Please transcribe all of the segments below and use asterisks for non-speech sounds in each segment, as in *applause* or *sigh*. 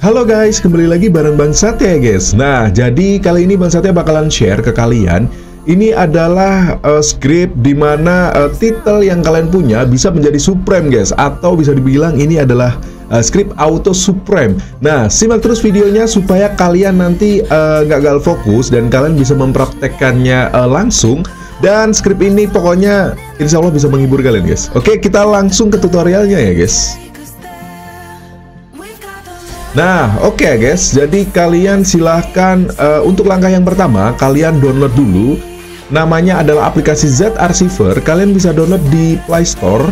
Halo guys, kembali lagi bareng Bang Satya ya guys. Nah, jadi kali ini Bang Satya bakalan share ke kalian Ini adalah uh, script di mana uh, title yang kalian punya bisa menjadi Supreme guys. Atau bisa dibilang ini adalah uh, script auto Supreme. Nah, simak terus videonya supaya kalian nanti uh, gagal fokus Dan kalian bisa mempraktekkannya uh, langsung. Dan script ini pokoknya insya Allah bisa menghibur kalian guys. Oke kita langsung ke tutorialnya ya guys Nah, oke okay guys, jadi kalian silahkan uh, untuk langkah yang pertama, kalian download dulu. Namanya adalah aplikasi Z Archiver. Kalian bisa download di Play Store.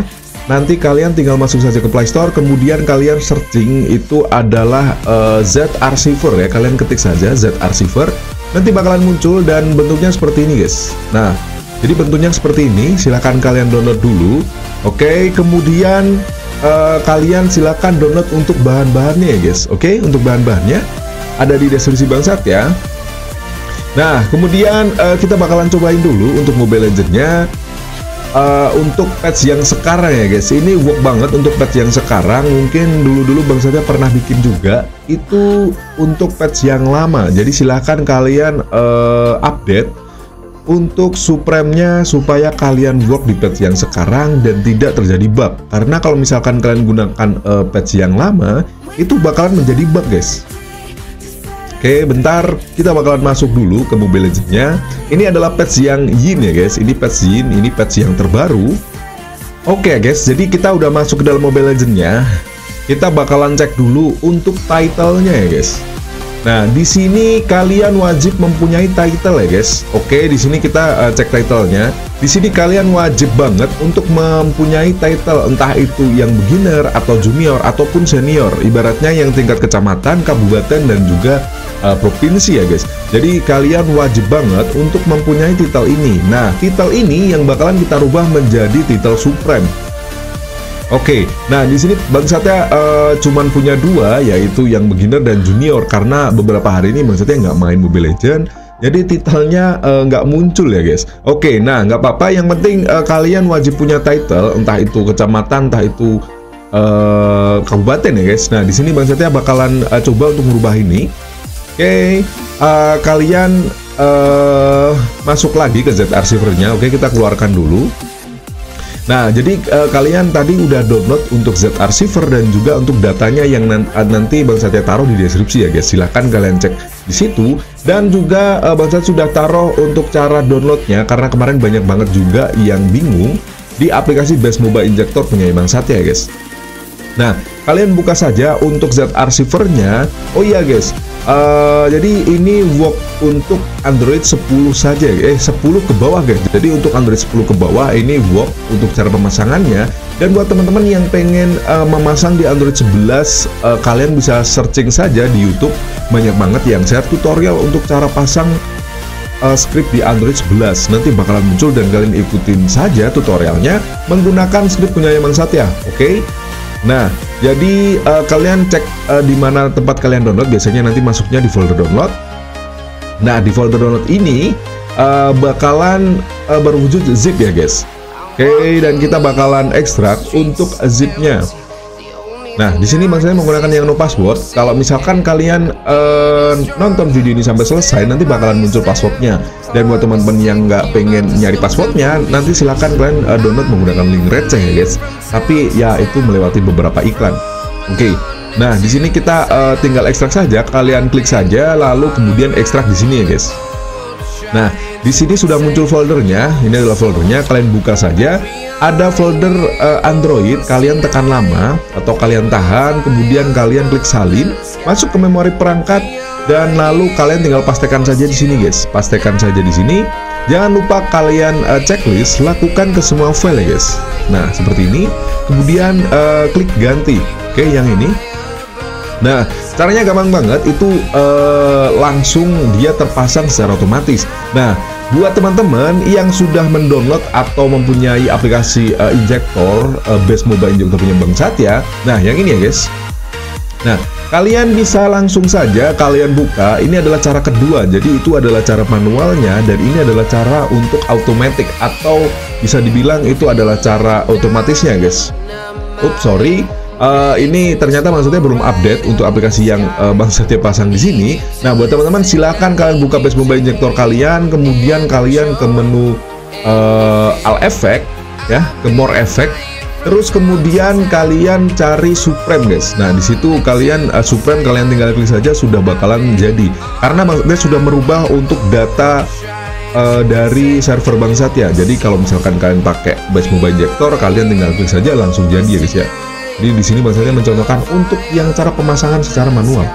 Nanti kalian tinggal masuk saja ke Play Store, kemudian kalian searching itu adalah uh, Z Archiver ya. Kalian ketik saja Z Archiver. Nanti bakalan muncul dan bentuknya seperti ini guys. Nah, jadi bentuknya seperti ini. Silahkan kalian download dulu. Oke, kemudian uh, kalian silahkan download untuk bahan-bahannya ya guys. Oke, okay? untuk bahan-bahannya ada di deskripsi bangsat ya. Nah, kemudian uh, kita bakalan cobain dulu untuk Mobile Legends-nya. Uh, Untuk patch yang sekarang ya guys. Ini work banget untuk patch yang sekarang. Mungkin dulu-dulu bangsatnya pernah bikin juga. Itu untuk patch yang lama. Jadi silahkan kalian uh, update untuk supremnya supaya kalian work di patch yang sekarang dan tidak terjadi bug. Karena kalau misalkan kalian gunakan uh, patch yang lama itu bakalan menjadi bug guys. Oke bentar. Kita bakalan masuk dulu ke Mobile Legends-nya. Ini adalah patch yang Yin ya guys. Ini patch Yin, ini patch yang terbaru. Oke guys, jadi kita udah masuk ke dalam Mobile Legends-nya. Kita bakalan cek dulu untuk title-nya ya guys Nah, di sini kalian wajib mempunyai title ya, guys. Oke, di sini kita uh, cek titlenya. Di sini kalian wajib banget untuk mempunyai title entah itu yang beginner atau junior ataupun senior. Ibaratnya yang tingkat kecamatan, kabupaten dan juga uh, provinsi ya, guys. Jadi kalian wajib banget untuk mempunyai title ini. Nah, title ini yang bakalan kita rubah menjadi title supreme. Oke, nah di sini Bang Satya uh, cuman punya dua, yaitu yang beginner dan junior. Karena beberapa hari ini Bang Satya nggak main Mobile Legend, jadi titelnya uh, nggak muncul ya guys. Oke, nah nggak apa-apa. Yang penting uh, kalian wajib punya title, entah itu kecamatan, entah itu uh, kabupaten ya guys. Nah di sini Bang Satya bakalan uh, coba untuk merubah ini. Oke, uh, kalian uh, masuk lagi ke Z Archiver-nya. Oke, kita keluarkan dulu. Nah, jadi uh, kalian tadi udah download untuk Z Archiver dan juga untuk datanya yang nanti Bang Satya taruh di deskripsi ya guys. Silahkan kalian cek di situ dan juga uh, Bang Satya sudah taruh untuk cara downloadnya karena kemarin banyak banget juga yang bingung di aplikasi Best Mobile Injector punya Bang Satya ya guys. Nah, kalian buka saja untuk Z Archiver-nya. Oh iya guys, Uh, jadi ini work untuk Android 10 saja. Eh 10 ke bawah guys. Jadi untuk Android 10 ke bawah ini work untuk cara pemasangannya. Dan buat teman-teman yang pengen uh, memasang di Android 11 uh, kalian bisa searching saja di YouTube. Banyak banget yang share tutorial untuk cara pasang uh, script di Android 11 nanti bakalan muncul dan kalian ikutin saja tutorialnya menggunakan script punya Yaman Satya oke? okay? Nah, jadi uh, kalian cek uh, di mana tempat kalian download. Biasanya nanti masuknya di folder download. Nah, di folder download ini uh, bakalan uh, berwujud zip ya, guys. Oke, okay, dan kita bakalan ekstrak untuk zipnya. Nah, di sini maksudnya menggunakan yang no password. Kalau misalkan kalian uh, nonton video ini sampai selesai, nanti bakalan muncul passwordnya. Dan buat teman-teman yang nggak pengen nyari passwordnya, nanti silahkan kalian uh, download menggunakan link receh ya guys. Tapi ya itu melewati beberapa iklan. Oke. Okay. Nah, di sini kita uh, tinggal ekstrak saja. Kalian klik saja, lalu kemudian ekstrak di sini ya guys. Nah, di sini sudah muncul foldernya. Ini adalah foldernya. Kalian buka saja. Ada folder uh, Android, kalian tekan lama atau kalian tahan, kemudian kalian klik salin, masuk ke memori perangkat. Dan lalu kalian tinggal pastekan saja di sini guys. Pastekan saja di sini. Jangan lupa kalian uh, checklist. Lakukan ke semua file ya guys. Nah seperti ini. Kemudian uh, klik ganti. Oke yang ini nah caranya gampang banget itu uh, langsung dia terpasang secara otomatis nah buat teman-teman yang sudah mendownload atau mempunyai aplikasi uh, injektor uh, base mobile injektor punya Bang Satya nah yang ini ya guys Nah, kalian bisa langsung saja kalian buka. Ini adalah cara kedua. Jadi itu adalah cara manualnya dan ini adalah cara untuk automatic atau bisa dibilang itu adalah cara otomatisnya, guys. Ups, sorry. Uh, ini ternyata maksudnya belum update untuk aplikasi yang uh, Bang Setia pasang di sini. Nah, buat teman-teman silahkan kalian buka Base Mobile Injector kalian, kemudian kalian ke menu uh, All Effect ya, ke More Effect Terus kemudian kalian cari Supreme guys. Nah di situ kalian uh, Supreme kalian tinggal klik saja sudah bakalan jadi. Karena dia sudah merubah untuk data uh, dari server bangsat ya. Jadi kalau misalkan kalian pakai Base Mobile Injector, kalian tinggal klik saja langsung jadi ya guys ya. Jadi di sini bangsatnya mencontohkan untuk yang cara pemasangan secara manual.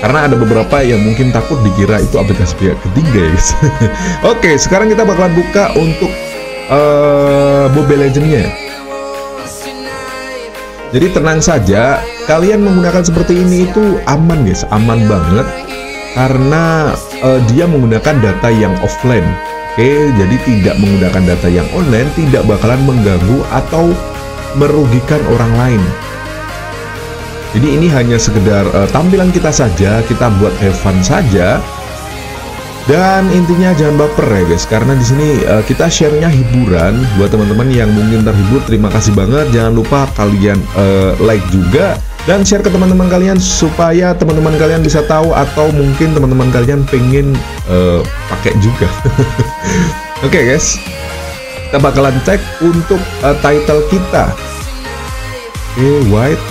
Karena ada beberapa yang mungkin takut dikira itu aplikasi pihak ketiga ya guys. *laughs* Oke, sekarang kita bakalan buka untuk uh, Mobile Legends-nya. Jadi tenang saja, kalian menggunakan seperti ini itu aman guys, aman banget karena uh, dia menggunakan data yang offline. Oke, jadi tidak menggunakan data yang online tidak bakalan mengganggu atau merugikan orang lain. Jadi ini hanya sekedar uh, tampilan kita saja, kita buat have saja dan intinya jangan baper ya guys, karena di sini uh, kita share-nya hiburan buat teman-teman yang mungkin terhibur. Terima kasih banget. Jangan lupa kalian uh, like juga dan share ke teman-teman kalian supaya teman-teman kalian bisa tahu atau mungkin teman-teman kalian pengen uh, pakai juga. *laughs* Oke okay, guys, kita bakalan cek untuk uh, title kita. Oke, okay, white,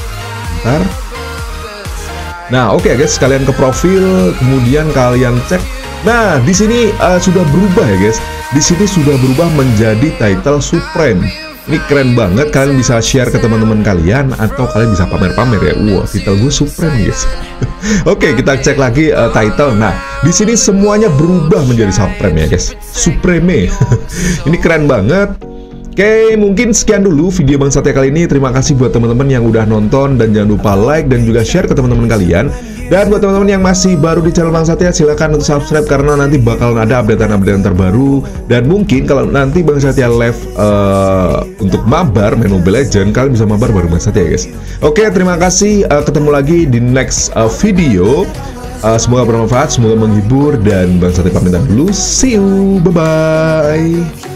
ntar. Nah, oke okay guys, kalian ke profil, kemudian kalian cek Nah, di sini uh, sudah berubah ya guys. Di sini sudah berubah menjadi title Supreme. Ini keren banget, kalian bisa share ke teman-teman kalian atau kalian bisa pamer-pamer ya. Wah, title gue Supreme guys. *laughs* Oke, kita cek lagi uh, title. Nah, di sini semuanya berubah menjadi Supreme ya guys. Supreme. *laughs* Ini keren banget. Oke, mungkin sekian dulu video Bang Satya kali ini. Terima kasih buat teman-teman yang udah nonton dan jangan lupa like dan juga share ke teman-teman kalian. Dan buat teman-teman yang masih baru di channel Bang Satya, silahkan untuk subscribe karena nanti bakalan ada updatean-updatean terbaru. Dan mungkin kalau nanti Bang Satya live uh, untuk mabar main Mobile Legend, kalian bisa mabar baru Bang Satya guys. Oke, terima kasih. Uh, ketemu lagi di next uh, video. Uh, semoga bermanfaat, semoga menghibur dan Bang Satya pamit dulu. See you, bye bye.